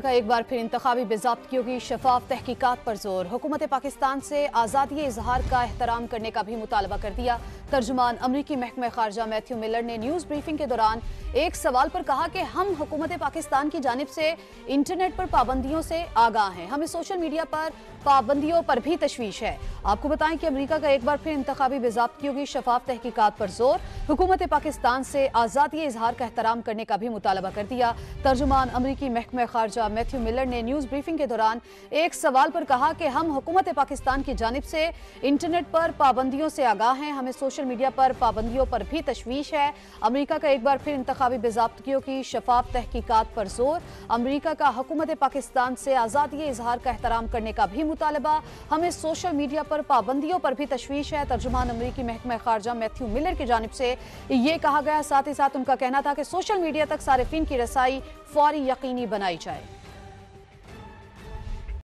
का एक बार फिर इंतबी बेजाबतियों की शफाफ तहकीकत पर ज़ोर। हुकूमत पाकिस्तान से आज़ादी इजहार का एहतराम करने का भी मुतालबा कर दिया। तर्जुमान अमरीकी महकमा खारजा मैथ्यू मिलर ने न्यूज़ ब्रीफिंग के दौरान एक सवाल पर कहा कि हम हुकूमत पाकिस्तान की जानब से इंटरनेट पर पाबंदियों से आगाह हैं। हमें सोशल मीडिया पर पाबंदियों पर भी तशवीश है। आपको बताएँ कि अमरीका का एक बार फिर इंतबी बेजाबतियों की शफाफ तहकीकत पर ज़ोर। हुकूमत पाकिस्तान से आज़ादी इजहार का एहतराम करने का भी मुतालबा कर दिया। तर्जुमान अमरीकी महकमा खारजा मैथ्यू मिलर ने न्यूज़ ब्रीफिंग के दौरान एक सवाल पर कहा कि हम हुकूमत पाकिस्तान की जानब से इंटरनेट पर पाबंदियों से आगाह हैं। हमें सोशल मीडिया पर पाबंदियों पर भी तशवीश है। अमरीका का एक बार फिर इंतबी बेजाबतगियों की शफाफ तहकीकत पर ज़ोर। अमरीका का हुकूमत पाकिस्तान से आज़ादी इजहार का एहतराम करने का भी मुतालबा। हमें सोशल मीडिया पर पाबंदियों पर भी तशवीश है। तर्जुमान अमरीकी महकमा खारजा मैथ्यू मिलर की जानब से ये कहा गया। साथ ही साथ उनका कहना था कि सोशल मीडिया तक सार्फिन की रसाई फौरी यकीनी बनाई जाए।